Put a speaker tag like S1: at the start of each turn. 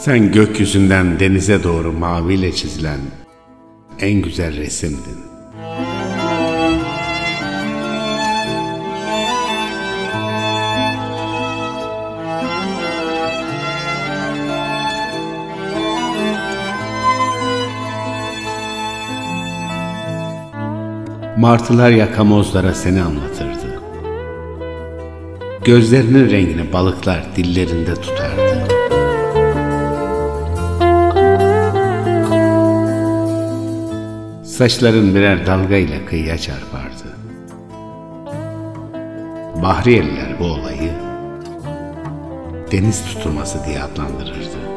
S1: Sen gökyüzünden denize doğru maviyle çizilen en güzel resimdin. Martılar yakamozlara seni anlatırdı. Gözlerinin rengini balıklar dillerinde tutardı. Saçların birer dalga ile kıyıya çarpardı. Bahriyeliler bu olayı deniz tutulması diye adlandırırdı.